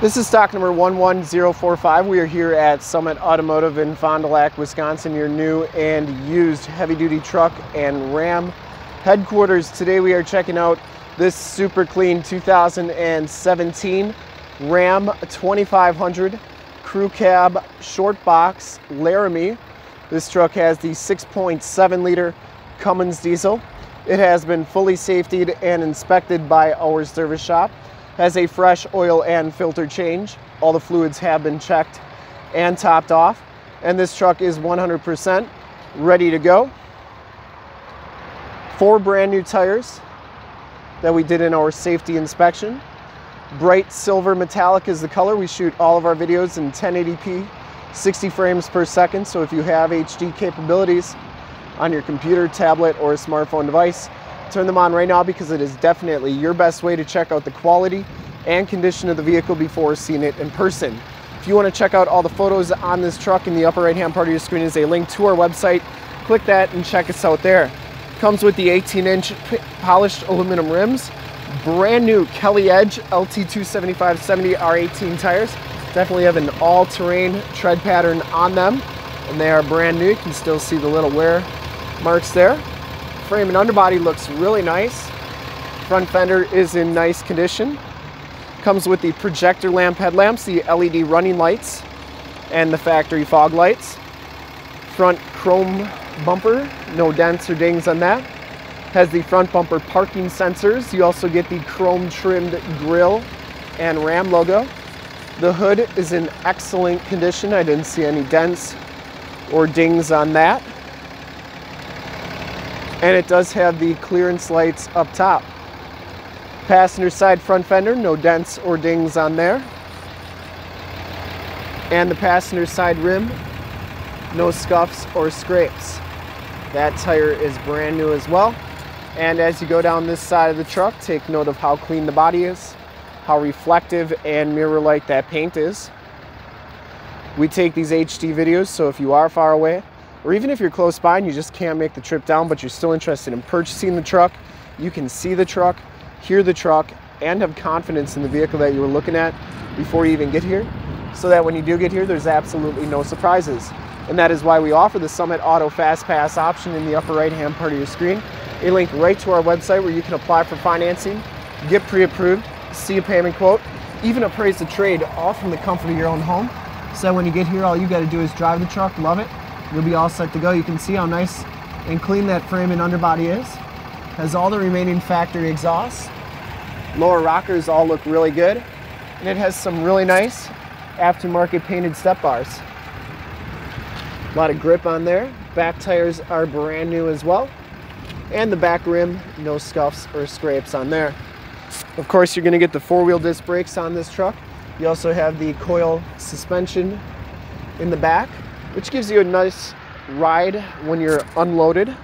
This is stock number 11045. We are here at Summit Automotive in Fond du Lac, Wisconsin, your new and used heavy duty truck and Ram headquarters. Today we are checking out this super clean 2017 Ram 2500 Crew Cab Short Box Laramie. This truck has the 6.7 liter Cummins diesel. It has been fully safetied and inspected by our service shop has a fresh oil and filter change. All the fluids have been checked and topped off. And this truck is 100% ready to go. Four brand new tires that we did in our safety inspection. Bright silver metallic is the color. We shoot all of our videos in 1080p, 60 frames per second. So if you have HD capabilities on your computer, tablet, or a smartphone device, turn them on right now because it is definitely your best way to check out the quality and condition of the vehicle before seeing it in person. If you want to check out all the photos on this truck in the upper right hand part of your screen is a link to our website. Click that and check us out there. Comes with the 18 inch polished aluminum rims, brand new Kelly Edge LT275-70 R18 tires. Definitely have an all-terrain tread pattern on them and they are brand new. You can still see the little wear marks there. Frame and underbody looks really nice. Front fender is in nice condition. Comes with the projector lamp headlamps, the LED running lights, and the factory fog lights. Front chrome bumper, no dents or dings on that. Has the front bumper parking sensors. You also get the chrome trimmed grille and Ram logo. The hood is in excellent condition. I didn't see any dents or dings on that and it does have the clearance lights up top. Passenger side front fender, no dents or dings on there. And the passenger side rim, no scuffs or scrapes. That tire is brand new as well. And as you go down this side of the truck, take note of how clean the body is, how reflective and mirror-like that paint is. We take these HD videos, so if you are far away, or even if you're close by and you just can't make the trip down, but you're still interested in purchasing the truck, you can see the truck, hear the truck, and have confidence in the vehicle that you were looking at before you even get here, so that when you do get here, there's absolutely no surprises. And that is why we offer the Summit Auto Fast Pass option in the upper right hand part of your screen. A link right to our website where you can apply for financing, get pre-approved, see a payment quote, even appraise the trade all from the comfort of your own home. So when you get here, all you got to do is drive the truck, love it, you'll be all set to go. You can see how nice and clean that frame and underbody is. Has all the remaining factory exhausts. Lower rockers all look really good. And it has some really nice aftermarket painted step bars. A lot of grip on there. Back tires are brand new as well. And the back rim, no scuffs or scrapes on there. Of course, you're gonna get the four-wheel disc brakes on this truck. You also have the coil suspension in the back which gives you a nice ride when you're unloaded.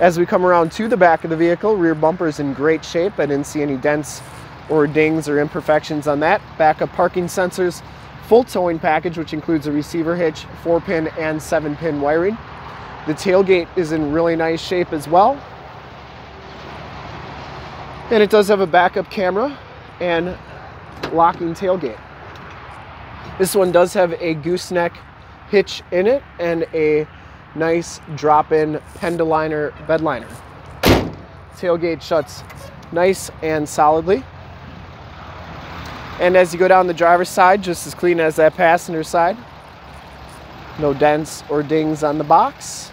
As we come around to the back of the vehicle, rear bumper is in great shape. I didn't see any dents or dings or imperfections on that. Backup parking sensors, full towing package, which includes a receiver hitch, four pin and seven pin wiring. The tailgate is in really nice shape as well. And it does have a backup camera and locking tailgate. This one does have a gooseneck hitch in it and a nice drop-in Pendaliner bed liner. Tailgate shuts nice and solidly. And as you go down the driver's side, just as clean as that passenger side. No dents or dings on the box.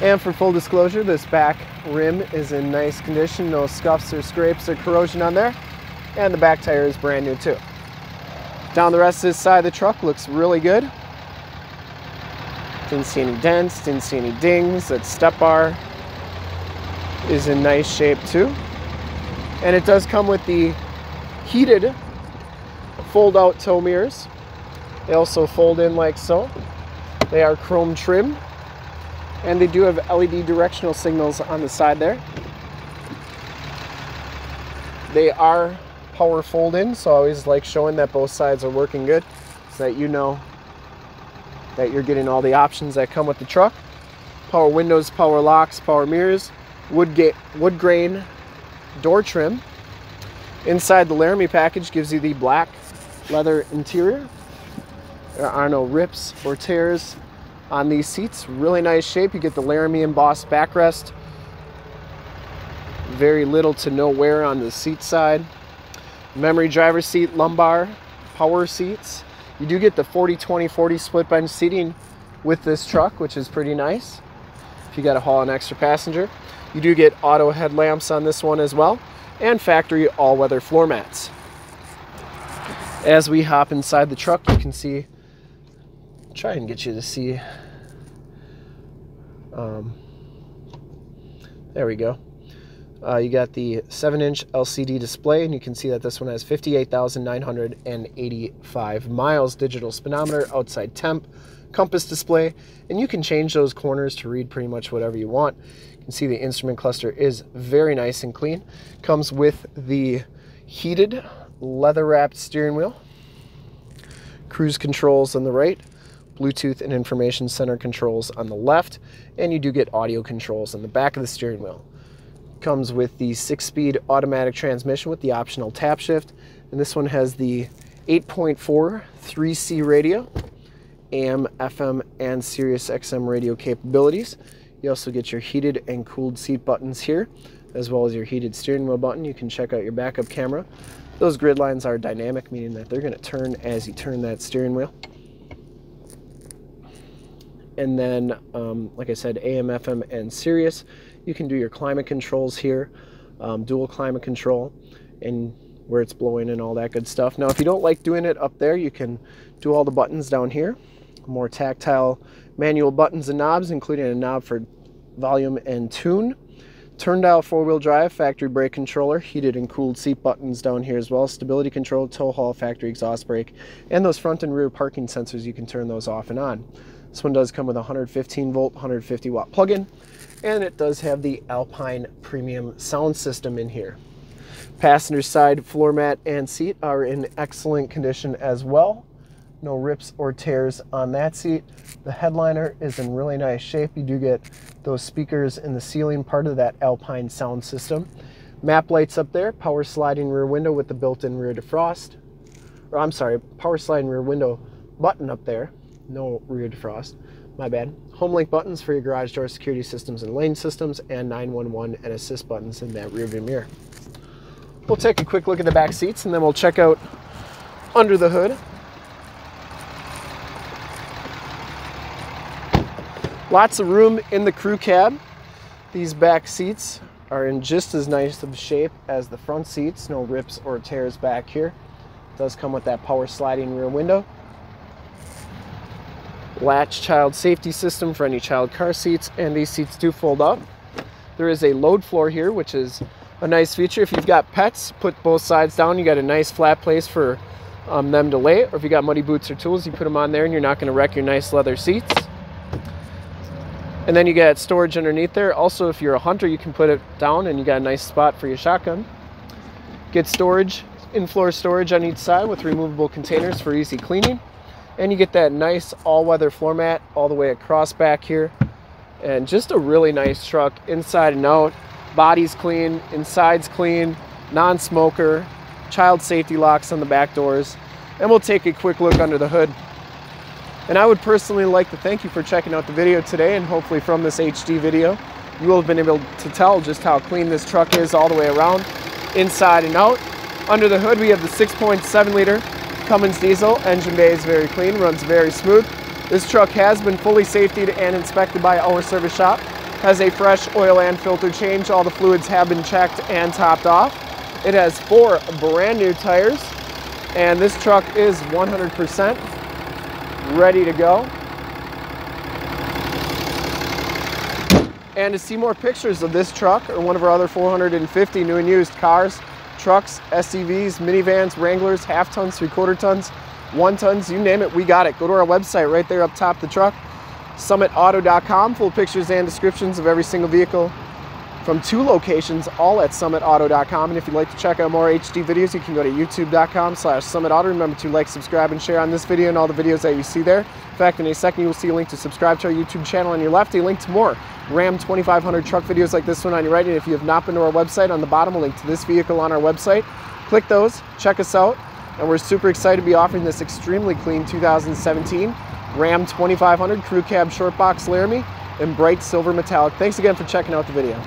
And for full disclosure, this back rim is in nice condition. No scuffs or scrapes or corrosion on there. And the back tire is brand new too. Down the rest of this side of the truck looks really good. Didn't see any dents, didn't see any dings. That step bar is in nice shape too. And it does come with the heated fold out tow mirrors. They also fold in like so. They are chrome trim and they do have LED directional signals on the side there. They are power fold in, so I always like showing that both sides are working good so that you know that you're getting all the options that come with the truck. Power windows, power locks, power mirrors, wood, wood grain door trim. Inside the Laramie package gives you the black leather interior. There are no rips or tears on these seats. Really nice shape. You get the Laramie embossed backrest. Very little to no wear on the seat side. Memory driver seat, lumbar, power seats. You do get the 40-20-40 split bench seating with this truck, which is pretty nice if you got to haul an extra passenger. You do get auto headlamps on this one as well and factory all-weather floor mats. As we hop inside the truck, you can see, try and get you to see, um, there we go. Uh, you got the 7-inch LCD display, and you can see that this one has 58,985 miles, digital speedometer, outside temp, compass display, and you can change those corners to read pretty much whatever you want You can see the instrument cluster is very nice and clean. Comes with the heated leather wrapped steering wheel, cruise controls on the right, Bluetooth and information center controls on the left, and you do get audio controls on the back of the steering wheel. Comes with the six speed automatic transmission with the optional tap shift, and this one has the 8.4 3C radio, AM, FM, and Sirius XM radio capabilities. You also get your heated and cooled seat buttons here, as well as your heated steering wheel button. You can check out your backup camera. Those grid lines are dynamic, meaning that they're going to turn as you turn that steering wheel. And then, um, like I said, AM, FM, and Sirius. You can do your climate controls here, um, dual climate control, and where it's blowing and all that good stuff. Now, if you don't like doing it up there, you can do all the buttons down here. More tactile manual buttons and knobs, including a knob for volume and tune. Turn dial four-wheel drive, factory brake controller, heated and cooled seat buttons down here as well, stability control, tow haul, factory exhaust brake, and those front and rear parking sensors, you can turn those off and on. This one does come with a 115 volt, 150 watt plug-in, and it does have the Alpine premium sound system in here. Passenger side floor mat and seat are in excellent condition as well no rips or tears on that seat. The headliner is in really nice shape. You do get those speakers in the ceiling, part of that Alpine sound system. Map lights up there, power sliding rear window with the built-in rear defrost. Or I'm sorry, power sliding rear window button up there. No rear defrost, my bad. Home link buttons for your garage door security systems and lane systems, and 911 and assist buttons in that rear view mirror. We'll take a quick look at the back seats and then we'll check out under the hood. Lots of room in the crew cab. These back seats are in just as nice of shape as the front seats. No rips or tears back here. It does come with that power sliding rear window. Latch child safety system for any child car seats, and these seats do fold up. There is a load floor here, which is a nice feature. If you've got pets, put both sides down. You got a nice flat place for um, them to lay. Or if you got muddy boots or tools, you put them on there and you're not going to wreck your nice leather seats. And then you got storage underneath there. Also, if you're a hunter, you can put it down and you got a nice spot for your shotgun. Get storage, in-floor storage on each side with removable containers for easy cleaning. And you get that nice all-weather floor mat all the way across back here. And just a really nice truck inside and out. Body's clean, inside's clean, non-smoker, child safety locks on the back doors. And we'll take a quick look under the hood. And I would personally like to thank you for checking out the video today and hopefully from this HD video, you will have been able to tell just how clean this truck is all the way around, inside and out. Under the hood, we have the 6.7 liter Cummins diesel. Engine bay is very clean, runs very smooth. This truck has been fully safetied and inspected by our service shop. Has a fresh oil and filter change. All the fluids have been checked and topped off. It has four brand new tires and this truck is 100% ready to go. And to see more pictures of this truck or one of our other 450 new and used cars, trucks, SUVs, minivans, Wranglers, half tons, three quarter tons, one tons, you name it, we got it. Go to our website right there up top the truck, summitauto.com, full pictures and descriptions of every single vehicle from two locations, all at summitauto.com. And if you'd like to check out more HD videos, you can go to youtube.com slash summitauto. Remember to like, subscribe, and share on this video and all the videos that you see there. In fact, in a second, you will see a link to subscribe to our YouTube channel on your left, a link to more Ram 2500 truck videos like this one on your right. And if you have not been to our website, on the bottom, a link to this vehicle on our website. Click those, check us out, and we're super excited to be offering this extremely clean 2017 Ram 2500 Crew Cab Short Box Laramie in bright silver metallic. Thanks again for checking out the video.